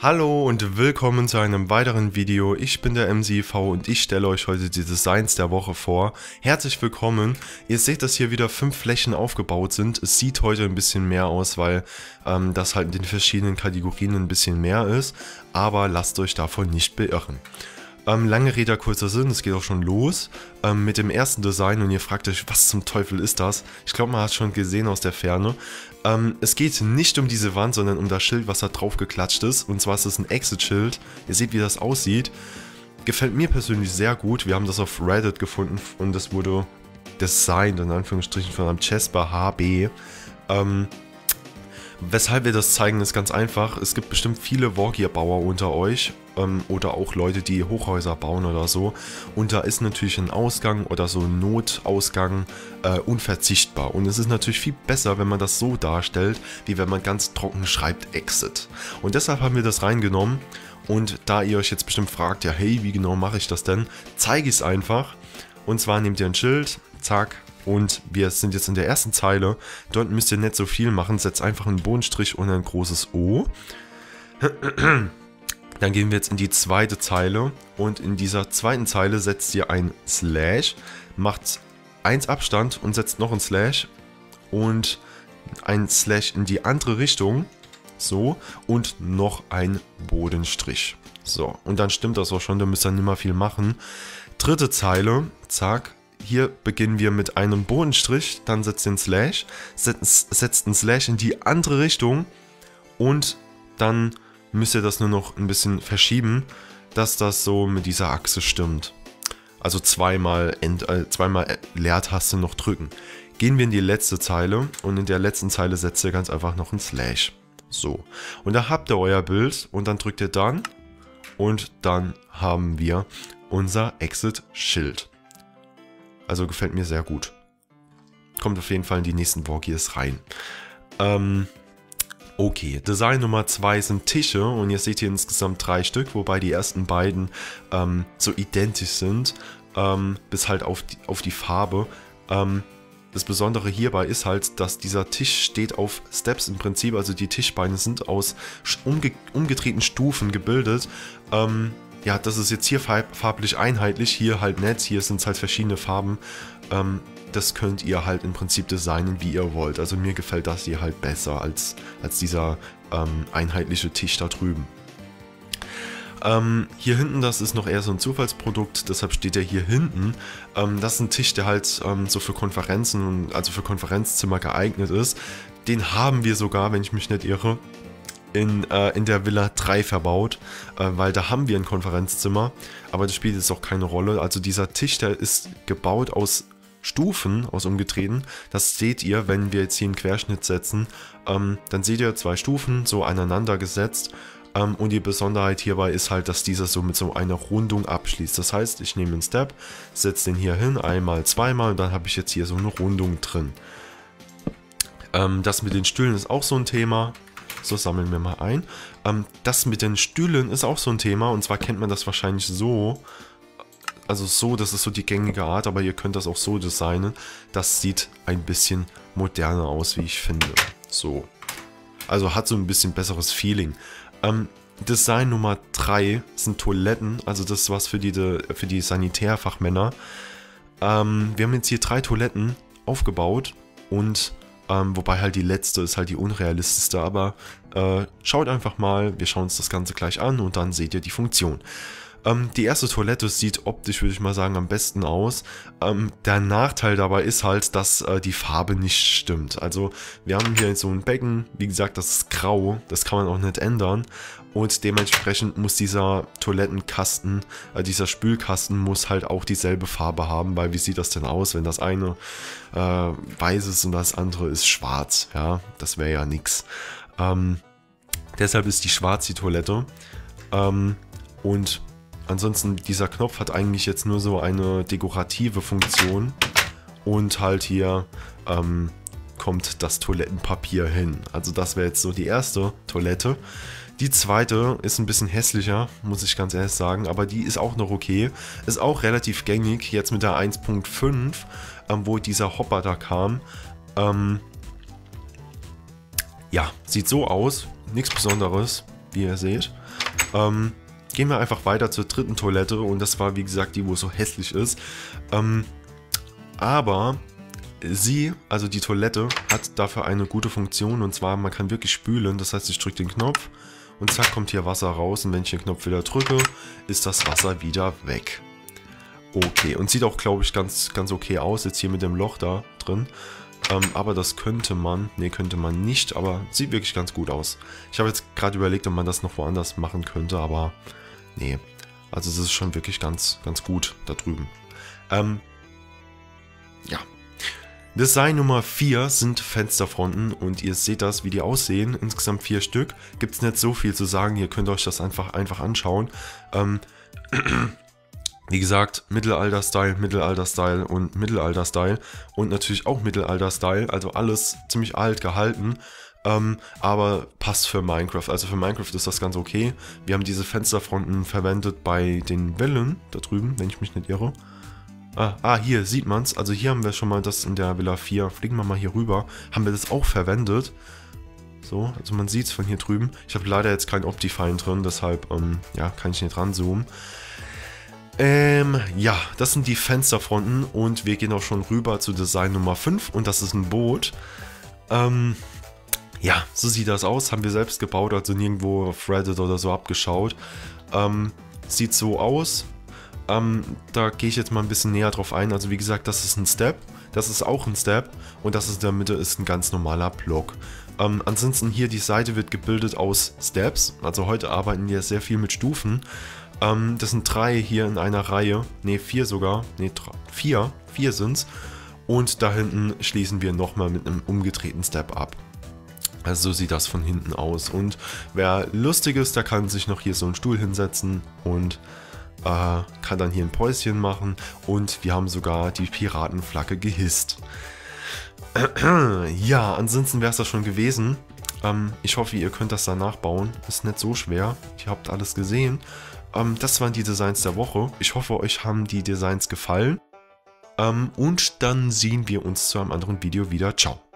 Hallo und willkommen zu einem weiteren Video. Ich bin der MCV und ich stelle euch heute die Designs der Woche vor. Herzlich willkommen. Ihr seht, dass hier wieder fünf Flächen aufgebaut sind. Es sieht heute ein bisschen mehr aus, weil ähm, das halt in den verschiedenen Kategorien ein bisschen mehr ist. Aber lasst euch davon nicht beirren. Ähm, lange Rede, kurzer Sinn, es geht auch schon los ähm, mit dem ersten Design und ihr fragt euch, was zum Teufel ist das? Ich glaube, man hat es schon gesehen aus der Ferne. Ähm, es geht nicht um diese Wand, sondern um das Schild, was da drauf geklatscht ist. Und zwar ist es ein Exit-Schild. Ihr seht, wie das aussieht. Gefällt mir persönlich sehr gut. Wir haben das auf Reddit gefunden und es wurde designed, in Anführungsstrichen, von einem Chesper HB. Ähm, weshalb wir das zeigen, ist ganz einfach. Es gibt bestimmt viele Wargear-Bauer unter euch ähm, oder auch Leute, die Hochhäuser bauen oder so. Und da ist natürlich ein Ausgang oder so ein Notausgang äh, unverzichtbar. Und es ist natürlich viel besser, wenn man das so darstellt, wie wenn man ganz trocken schreibt Exit. Und deshalb haben wir das reingenommen. Und da ihr euch jetzt bestimmt fragt, ja hey, wie genau mache ich das denn, zeige ich es einfach. Und zwar nehmt ihr ein Schild, zack, und wir sind jetzt in der ersten Zeile. Dort müsst ihr nicht so viel machen, setzt einfach einen Bodenstrich und ein großes O. Dann gehen wir jetzt in die zweite Zeile und in dieser zweiten Zeile setzt ihr ein Slash, macht 1 Abstand und setzt noch ein Slash und ein Slash in die andere Richtung, so, und noch ein Bodenstrich. So, und dann stimmt das auch schon, da müsst ihr nicht mehr viel machen. Dritte Zeile, zack, hier beginnen wir mit einem Bodenstrich, dann setzt den Slash, setzt, setzt einen Slash in die andere Richtung und dann müsst ihr das nur noch ein bisschen verschieben, dass das so mit dieser Achse stimmt. Also zweimal, End, äh, zweimal Leertaste noch drücken. Gehen wir in die letzte Zeile und in der letzten Zeile setzt ihr ganz einfach noch ein Slash. So. Und da habt ihr euer Bild und dann drückt ihr dann und dann haben wir unser Exit-Schild. Also gefällt mir sehr gut. Kommt auf jeden Fall in die nächsten Wargears rein. Ähm, Okay, Design Nummer 2 sind Tische und ihr seht hier insgesamt drei Stück, wobei die ersten beiden ähm, so identisch sind, ähm, bis halt auf die, auf die Farbe. Ähm, das Besondere hierbei ist halt, dass dieser Tisch steht auf Steps im Prinzip, also die Tischbeine sind aus umge umgedrehten Stufen gebildet. Ähm, ja, das ist jetzt hier farblich einheitlich, hier halt nicht, hier sind es halt verschiedene Farben. Ähm, das könnt ihr halt im Prinzip designen, wie ihr wollt. Also mir gefällt das hier halt besser als, als dieser ähm, einheitliche Tisch da drüben. Ähm, hier hinten, das ist noch eher so ein Zufallsprodukt, deshalb steht er hier hinten. Ähm, das ist ein Tisch, der halt ähm, so für Konferenzen, also für Konferenzzimmer geeignet ist. Den haben wir sogar, wenn ich mich nicht irre, in, äh, in der Villa 3 verbaut, äh, weil da haben wir ein Konferenzzimmer, aber das spielt jetzt auch keine Rolle. Also dieser Tisch, der ist gebaut aus Stufen aus umgetreten. Das seht ihr, wenn wir jetzt hier einen Querschnitt setzen. Ähm, dann seht ihr zwei Stufen so aneinander gesetzt. Ähm, und die Besonderheit hierbei ist halt, dass dieser so mit so einer Rundung abschließt. Das heißt, ich nehme einen Step, setze den hier hin, einmal, zweimal und dann habe ich jetzt hier so eine Rundung drin. Ähm, das mit den Stühlen ist auch so ein Thema. So, sammeln wir mal ein. Ähm, das mit den Stühlen ist auch so ein Thema. Und zwar kennt man das wahrscheinlich so also so, das ist so die gängige Art, aber ihr könnt das auch so designen. Das sieht ein bisschen moderner aus, wie ich finde. So. Also hat so ein bisschen besseres Feeling. Ähm, Design Nummer 3 sind Toiletten, also das ist was für die, für die Sanitärfachmänner. Ähm, wir haben jetzt hier drei Toiletten aufgebaut und ähm, wobei halt die letzte ist halt die unrealistischste, aber äh, schaut einfach mal, wir schauen uns das Ganze gleich an und dann seht ihr die Funktion. Ähm, die erste Toilette sieht optisch, würde ich mal sagen, am besten aus. Ähm, der Nachteil dabei ist halt, dass äh, die Farbe nicht stimmt. Also wir haben hier so ein Becken, wie gesagt, das ist grau, das kann man auch nicht ändern. Und dementsprechend muss dieser Toilettenkasten, äh, dieser Spülkasten muss halt auch dieselbe Farbe haben, weil wie sieht das denn aus, wenn das eine äh, weiß ist und das andere ist schwarz, ja, das wäre ja nix. Ähm, deshalb ist die schwarz die Toilette. Ähm, und Ansonsten, dieser Knopf hat eigentlich jetzt nur so eine dekorative Funktion. Und halt hier ähm, kommt das Toilettenpapier hin. Also das wäre jetzt so die erste Toilette. Die zweite ist ein bisschen hässlicher, muss ich ganz ehrlich sagen, aber die ist auch noch okay. Ist auch relativ gängig, jetzt mit der 1.5, ähm, wo dieser Hopper da kam. Ähm, ja, sieht so aus, nichts Besonderes. wie ihr seht. Ähm, gehen wir einfach weiter zur dritten Toilette und das war wie gesagt die, wo es so hässlich ist. Ähm, aber sie, also die Toilette, hat dafür eine gute Funktion und zwar man kann wirklich spülen. Das heißt, ich drücke den Knopf und zack kommt hier Wasser raus und wenn ich den Knopf wieder drücke, ist das Wasser wieder weg. Okay, und sieht auch, glaube ich, ganz, ganz okay aus, jetzt hier mit dem Loch da drin. Ähm, aber das könnte man, ne, könnte man nicht, aber sieht wirklich ganz gut aus. Ich habe jetzt gerade überlegt, ob man das noch woanders machen könnte, aber nee. Also es ist schon wirklich ganz, ganz gut da drüben. Ähm, ja. Design Nummer 4 sind Fensterfronten und ihr seht das, wie die aussehen. Insgesamt vier Stück. Gibt es nicht so viel zu sagen, ihr könnt euch das einfach, einfach anschauen. Ähm, wie gesagt, Mittelalter-Style, Mittelalter-Style und Mittelalter-Style und natürlich auch Mittelalter-Style, also alles ziemlich alt gehalten, ähm, aber passt für Minecraft. Also für Minecraft ist das ganz okay. Wir haben diese Fensterfronten verwendet bei den Villen da drüben, wenn ich mich nicht irre. Ah, ah hier sieht man es. Also hier haben wir schon mal das in der Villa 4. Fliegen wir mal hier rüber. Haben wir das auch verwendet. So, also man sieht es von hier drüben. Ich habe leider jetzt kein Optifine drin, deshalb ähm, ja, kann ich nicht ranzoomen. Ähm, ja, das sind die Fensterfronten und wir gehen auch schon rüber zu Design Nummer 5 und das ist ein Boot. Ähm, ja, so sieht das aus, haben wir selbst gebaut, also nirgendwo auf Reddit oder so abgeschaut. Ähm, sieht so aus. Ähm, da gehe ich jetzt mal ein bisschen näher drauf ein. Also wie gesagt, das ist ein Step, das ist auch ein Step und das ist in der Mitte ist ein ganz normaler Block. Ähm, ansonsten hier die Seite wird gebildet aus Steps. Also heute arbeiten wir sehr viel mit Stufen. Ähm, das sind drei hier in einer Reihe. Ne, vier sogar. Ne, vier. Vier sind's. Und da hinten schließen wir nochmal mit einem umgedrehten Step ab. Also so sieht das von hinten aus. Und wer lustig ist, der kann sich noch hier so einen Stuhl hinsetzen und äh, kann dann hier ein Päuschen machen. Und wir haben sogar die Piratenflagge gehisst. ja, ansonsten wäre es das schon gewesen. Ähm, ich hoffe, ihr könnt das dann nachbauen. Ist nicht so schwer. Ihr habt alles gesehen. Ähm, das waren die Designs der Woche. Ich hoffe, euch haben die Designs gefallen. Ähm, und dann sehen wir uns zu einem anderen Video wieder. Ciao.